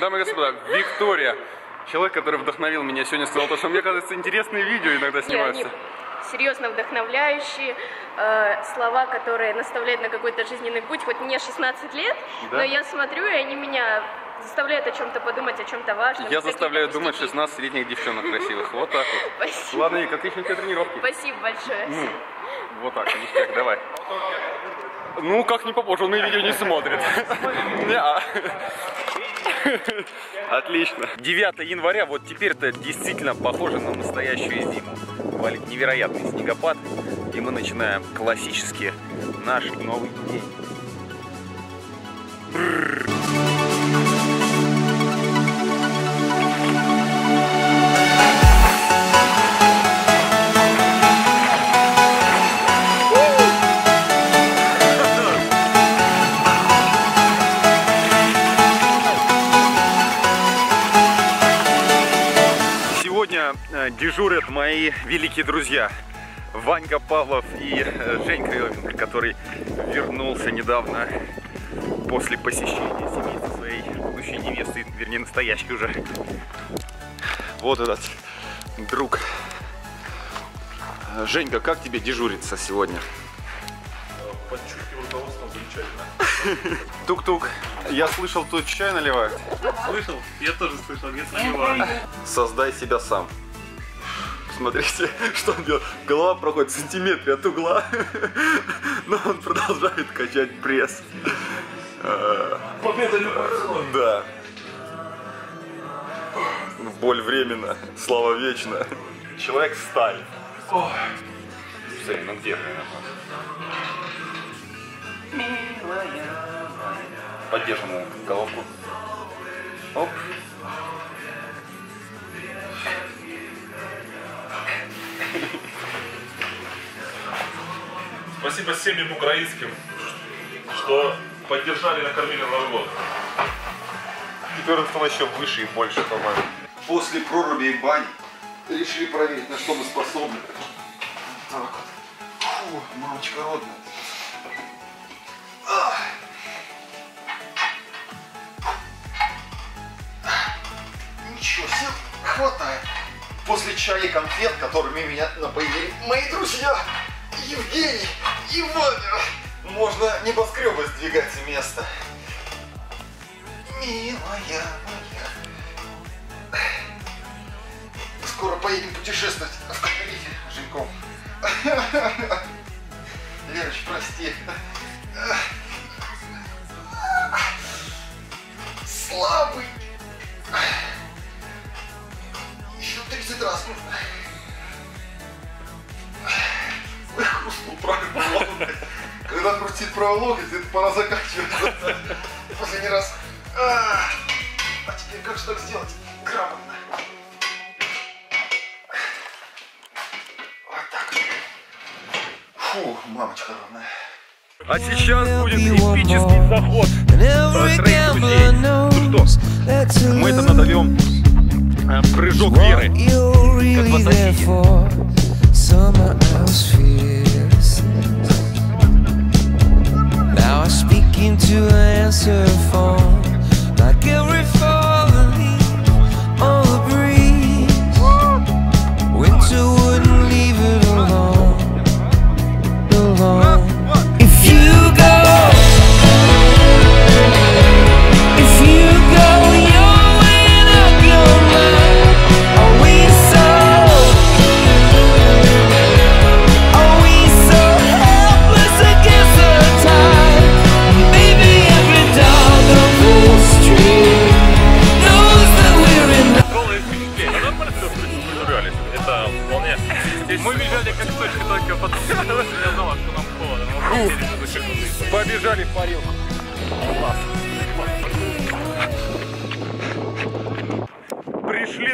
Дамы и господа, Виктория, человек, который вдохновил меня сегодня, сказал то, что мне кажется, интересные видео иногда снимаются. серьезно вдохновляющие, э, слова, которые наставляют на какой-то жизненный путь. Хоть мне 16 лет, Да? но я смотрю, и они меня заставляют о чем-то подумать, о чем-то важном. Я заставляю думать пустяки. 16-летних девчонок красивых. Вот так вот. Спасибо. Ладно, отличные тебе тренировки. Спасибо большое. Ну, вот так, ништяк, давай. Ну, как не попозже, он мои видео не смотрит. Отлично. 9 января, вот теперь-то действительно похоже на настоящую зиму. Валит невероятный снегопад, и мы начинаем классически наш новый день. Сегодня э, дежурят мои великие друзья Ванька Павлов и э, Женька Йовенко, который вернулся недавно после посещения семейства своей будущей невесты, вернее настоящей уже. Вот этот друг. Э, Женька, как тебе дежурится сегодня? Под чутким руководством замечательно. Тук-тук. Я слышал, тут чай наливают. Слышал? Я тоже слышал, где наливаю. Создай себя сам. Смотрите, что он делает. Голова проходит в сантиметре от угла, но он продолжает качать пресс. Победа любой ценой. Да. Боль временно, слава вечна. Человек сталь. Смотри, ну где? Поддержим головку. Оп. Спасибо семьям украинским, что поддержали и накормили Новый год. Теперь он стал еще выше и больше, по-моему. После проруби и бани решили проверить, на что мы способны. Так вот. Фу, мамочка родная. Хватает. После чая и конфет, которыми меня напоили мои друзья Евгений и Ваня, можно небоскребы сдвигать с места. Милая моя. Скоро поедем путешествовать в Каберите, Женьков. Лерыч, прости. Слабый. Еще 30 раз нужно. Ой, хрустнул правый локоть. Когда хрустит правый локоть, это пора заканчивать. Последний раз. А, а теперь как же так сделать грамотно? Вот так. Фу, мамочка родная. А сейчас будет эпический заход every троих друзей. Ну что, мы это назовем э, прыжок what веры. you're really в there бассейне. for. Someone else fears. Now I speak into an answer phone,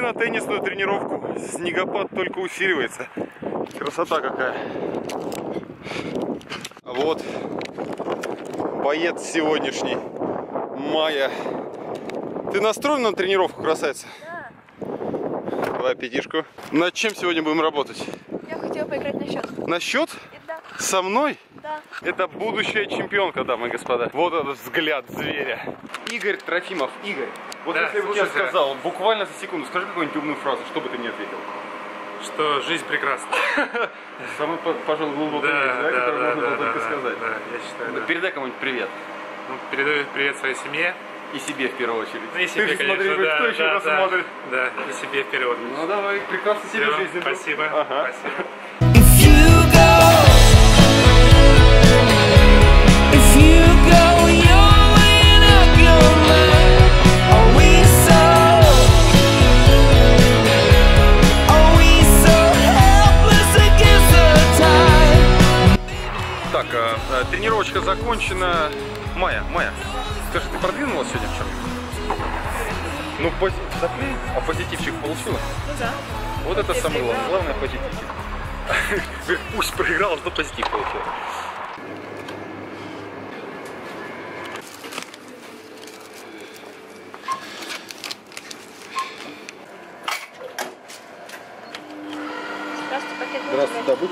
На теннисную тренировку. Снегопад только усиливается. Красота какая. А Вот боец сегодняшний. Майя. Ты настроен на тренировку, красавица? Да. Давай пятишку. Над чем сегодня будем работать? Я хотела поиграть на счет. На счет? Да, Со мной? да. Это будущая чемпионка, дамы и господа. Вот этот взгляд зверя. Игорь Трофимов. Игорь, вот Да, если бы я сказал, буквально за секунду, скажи какую-нибудь умную фразу, что бы ты мне ответил? Что жизнь прекрасна. Самый, по- пожалуй, глубокий Да, да, да, который можно было только сказать. да, я считаю, Ну, да. Передай кому-нибудь привет. Ну, передаю привет своей семье. И себе в первую очередь. Ну, и Ты себе, же конечно, смотри, да, кто еще да, нас да, смотрит. Да, и себе вперед. Ну давай, прекрасно себе жизнь. друг. Спасибо. Ага. Спасибо. Майя, Майя, скажи, ты продвинулась сегодня в чем? Ну, пози... заклей, а позитивчик получила? Ну да. Вот это самое главное. Главное позитивчик. Говорит, Пусть проиграла, но позитив получила. Здравствуйте, пакет будете Здравствуйте, да, будь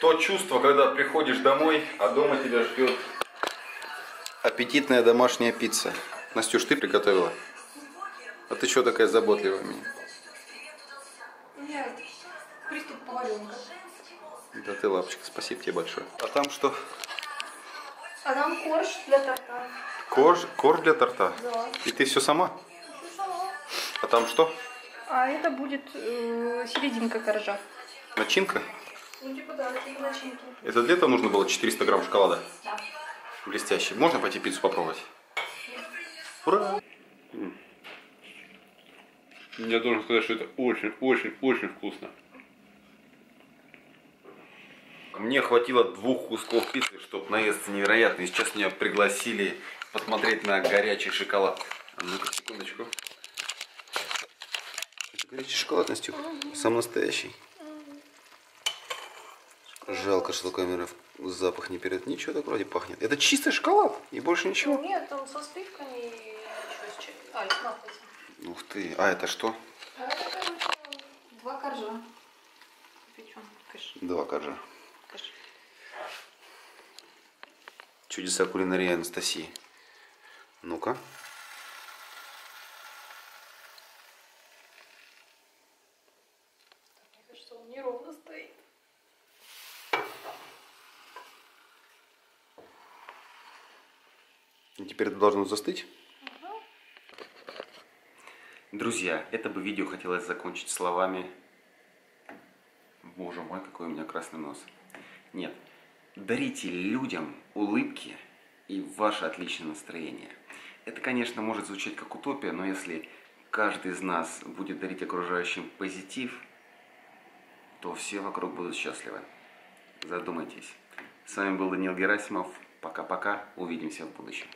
То чувство, когда приходишь домой, а дома тебя ждет аппетитная домашняя пицца. Настюш, ты приготовила? А ты что такая заботливая меня? Приступ поваленка. Да ты лапочка, спасибо тебе большое. А там что? А нам корж для торта. Корж, корж для торта? Да. И ты все сама? А там что? А это будет э, серединка коржа. Начинка? Ну, типа, да, начинки. Это для этого нужно было 400 грамм шоколада? Да. Блестящий. Можно пойти пиццу попробовать? Ура! Я должен сказать, что это очень, очень, очень вкусно. Мне хватило двух кусков пиццы, чтобы наесться невероятно. И сейчас меня пригласили посмотреть на горячий шоколад. А ну-ка, секундочку. Это горячий шоколад, Настюх? Сам настоящий. Жалко, что камера запах не передает. Ничего так вроде пахнет. Это чистый шоколад и больше ничего. Нет, там со сливками и еще с чем. А, с маслицем. Ух ты. А это что? А это, короче, два коржа. Печен. Кэш. Два коржа. Кэш. Чудеса кулинарии Анастасии. Ну-ка. Мне кажется, он неровно стоит. И теперь это должно застыть? Друзья, это бы видео хотелось закончить словами Боже мой, какой у меня красный нос. Нет. Дарите людям улыбки и ваше отличное настроение. Это, конечно, может звучать как утопия, но если каждый из нас будет дарить окружающим позитив, то все вокруг будут счастливы. Задумайтесь. С вами был Даниил Герасимов. Пока-пока. Увидимся в будущем.